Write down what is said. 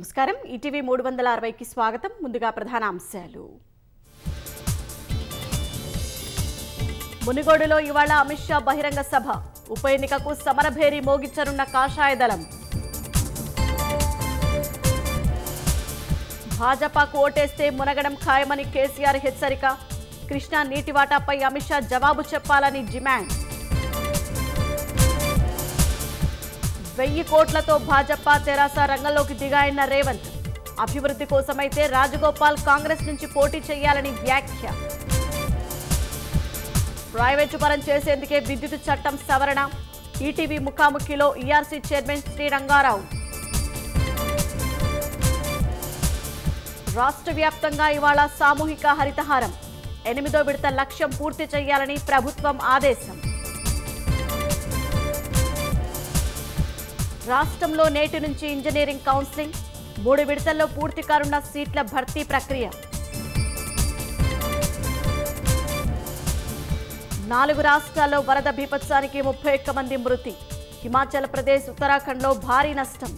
నమస్కారం. ఈటీవీ మూడు వందల అరవైకి స్వాగతం. ముందుగా ప్రధాన అంశాలు మునుగోడులో ఇవాళ అమిత్ షా బహిరంగ సభ. ఉప ఎన్నికకు సమరభేరి మోగించనున్న కాషాయ దళం. భాజపాకు ఓటేస్తే మునగడం ఖాయమని కేసీఆర్ హెచ్చరిక. కృష్ణా నీటి వాటాపై అమిత్ షా జవాబు చెప్పాలని డిమాండ్. వెయ్యి కోట్లతో భాజపా తెరాస రంగంలోకి దిగాయన్న రేవంత్. అభివృద్ధి కోసమైతే రాజగోపాల్ కాంగ్రెస్ నుంచి పోటీ చేయాలని వ్యాఖ్య. ప్రైవేటు పరం చేసేందుకే విద్యుత్ చట్టం సవరణ. ఈటీవీ ముఖాముఖిలో ఈఆర్సీ చైర్మన్ శ్రీ రంగారావు రాష్ట్ర వ్యాప్తంగా ఇవాళ సామూహిక హరితహారం. ఎనిమిదో విడత లక్ష్యం పూర్తి చేయాలని ప్రభుత్వం ఆదేశం. రాష్ట్రంలో నేటి నుంచి ఇంజనీరింగ్ కౌన్సిలింగ్ మూడు విడతల్లో పూర్తి కానున్న సీట్ల భర్తీ ప్రక్రియ. నాలుగు రాష్ట్రాల్లో వరద బీభత్సానికి ముప్పై ఒక్క మంది మృతి. హిమాచల్ ప్రదేశ్ ఉత్తరాఖండ్లో భారీ నష్టం.